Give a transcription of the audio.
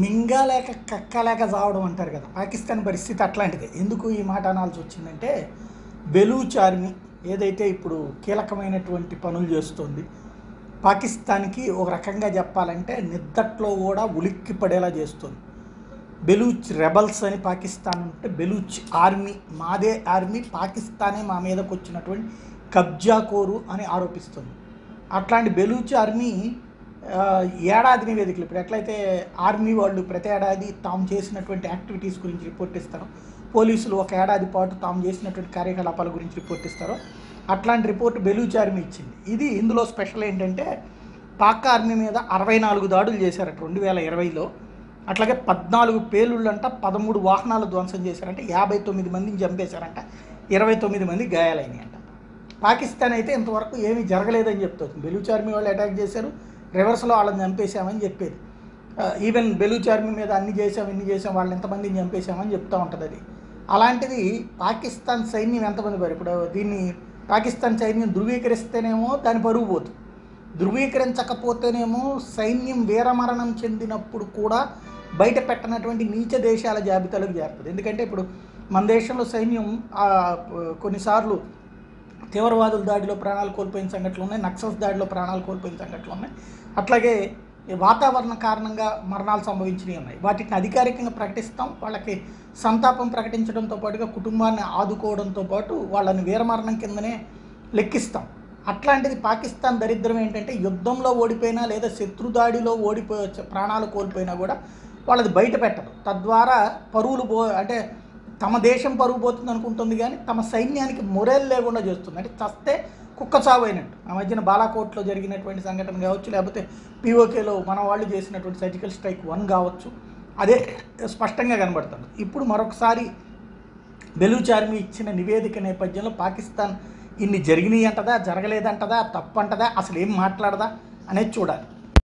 మింగలేక కక్కలేక చావడం అంటారు కదా. పాకిస్తాన్ పరిస్థితి అట్లాంటిదే. ఎందుకు ఈ మాట అనాల్సి వచ్చిందంటే బెలూచ్ ఆర్మీ ఏదైతే ఇప్పుడు కీలకమైనటువంటి పనులు చేస్తుంది పాకిస్తాన్కి ఒక రకంగా చెప్పాలంటే నిద్దట్లో కూడా ఉలిక్కి పడేలా చేస్తుంది. బెలూచ్ రెబల్స్ అని పాకిస్తాన్ ఉంటే బెలూచ్ ఆర్మీ మాదే ఆర్మీ పాకిస్తానే మా మీదకు వచ్చినటువంటి కబ్జాకోరు అని ఆరోపిస్తుంది. అట్లాంటి బెలూచ్ ఆర్మీ ఏడాది నివేదికలు ఇప్పుడు ఎట్లయితే ఆర్మీ వాళ్ళు ప్రతి ఏడాది తాము చేసినటువంటి యాక్టివిటీస్ గురించి రిపోర్ట్ ఇస్తారు పోలీసులు ఒక ఏడాది పాటు తాము చేసినటువంటి కార్యకలాపాల గురించి రిపోర్ట్ ఇస్తారో అట్లాంటి రిపోర్ట్ బెలూచ్ ఆర్మీ ఇచ్చింది. ఇది ఇందులో స్పెషల్ ఏంటంటే పాక్ ఆర్మీ మీద అరవై నాలుగు దాడులు చేశారట రెండు వేల ఇరవైలో. అట్లాగే పద్నాలుగు పేలుళ్ళంట పదమూడు వాహనాలు ధ్వంసం చేశారంట యాభై తొమ్మిది మందిని చంపేశారంట ఇరవై తొమ్మిది మంది గాయాలైనాయంట. పాకిస్తాన్ అయితే ఇంతవరకు ఏమీ జరగలేదని చెప్తుంది. బెలూచ్ ఆర్మీ వాళ్ళు అటాక్ చేశారు రివర్స్లో వాళ్ళని చంపేశామని చెప్పేది. ఈవెన్ బెలూచ్ ఆర్మీ మీద అన్ని చేసాం ఇన్ని చేసాం వాళ్ళని ఎంతమందిని చంపేశామని చెప్తూ ఉంటుంది అది. అలాంటిది పాకిస్తాన్ సైన్యం ఎంతమంది పరు ఇప్పుడు దీన్ని పాకిస్తాన్ సైన్యం ధృవీకరిస్తేనేమో దాని పరుగు పోతుంది ధృవీకరించకపోతేనేమో సైన్యం వీరమరణం చెందినప్పుడు కూడా బయట పెట్టనటువంటి నీచ దేశాల జాబితాలోకి చేరుతుంది. ఎందుకంటే ఇప్పుడు మన దేశంలో సైన్యం కొన్నిసార్లు తీవ్రవాదుల దాడిలో ప్రాణాలు కోల్పోయిన సంఘటనలు ఉన్నాయి. నక్సల్స్ దాడిలో ప్రాణాలు కోల్పోయిన సంఘటనలు ఉన్నాయి. అట్లాగే వాతావరణ కారణంగా మరణాలు సంభవించినవి ఉన్నాయి. వాటిని అధికారికంగా ప్రకటిస్తాం. వాళ్ళకి సంతాపం ప్రకటించడంతో పాటుగా కుటుంబాన్ని ఆదుకోవడంతో పాటు వాళ్ళని వీరమరణం కిందనే లెక్కిస్తాం. అట్లాంటిది పాకిస్తాన్ దరిద్రం ఏంటంటే యుద్ధంలో ఓడిపోయినా లేదా శత్రు దాడిలో ఓడిపోయి ప్రాణాలు కోల్పోయినా కూడా వాళ్ళది బయట పెట్టరు తద్వారా పరువులు పో అంటే తమ దేశం పరుగు పోతుంది అనుకుంటుంది కానీ తమ సైన్యానికి మొరేల్ లేకుండా చేస్తుంది. అంటే చస్తే కుక్క చావు అయినట్టు. ఆ మధ్యన బాలాకోట్లో జరిగినటువంటి సంఘటన కావచ్చు లేకపోతే పీఓకేలో మన వాళ్ళు చేసినటువంటి సర్జికల్ స్ట్రైక్ వన్ కావచ్చు అదే స్పష్టంగా కనబడుతుంది. ఇప్పుడు మరొకసారి బెలూచార్మి ఇచ్చిన నివేదిక నేపథ్యంలో పాకిస్తాన్ ఇన్ని జరిగినాయి అంటదా జరగలేదంటదా తప్పు అంటదా అసలు ఏం మాట్లాడదా అనేది చూడాలి.